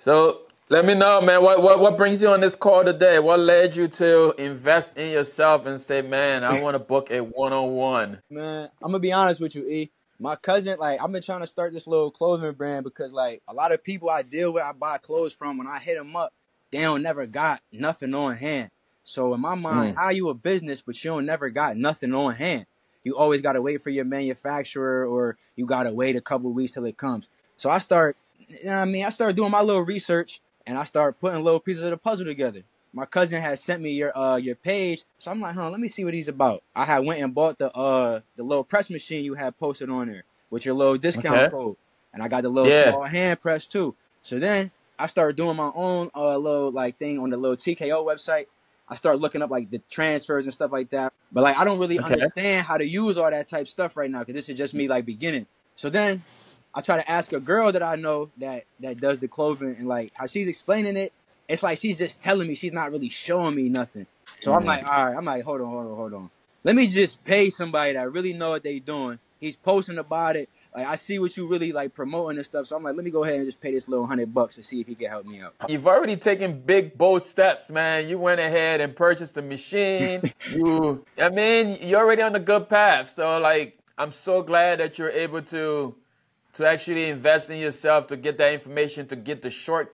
So let me know, man. What, what what brings you on this call today? What led you to invest in yourself and say, man, I want to book a one on one? Man, I'm gonna be honest with you, E. My cousin, like, I've been trying to start this little clothing brand because, like, a lot of people I deal with, I buy clothes from. When I hit them up, they don't never got nothing on hand. So in my mind, Mm. how you a business, but you don't never got nothing on hand? You always gotta wait for your manufacturer, or you gotta wait a couple weeks till it comes. So I start, what I mean, I started doing my little research, and I started putting little pieces of the puzzle together. My cousin had sent me your uh your page, so I'm like, huh, let me see what he's about. I had went and bought the uh the little press machine you had posted on there with your little discount Okay. code, and I got the little Yeah. small hand press too. So then I started doing my own uh little like thing on the little TKO website. I started looking up like the transfers and stuff like that. But like I don't really Okay. understand how to use all that type stuff right now because this is just me like beginning. So then I try to ask a girl that I know that that does the clothing and like how she's explaining it. It's like she's just telling me she's not really showing me nothing. So I'm Mm. like, all right, I'm like, hold on, hold on, hold on. Let me just pay somebody that really know what they doing. He's posting about it. Like I see what you really like promoting and stuff. So I'm like, let me go ahead and just pay this little hundred bucks to see if he can help me out. You've already taken big, bold steps, man. You went ahead and purchased the machine. you, I mean, you're already on a good path. So, like, I'm so glad that you're able to to actually invest in yourself to get that information to get the short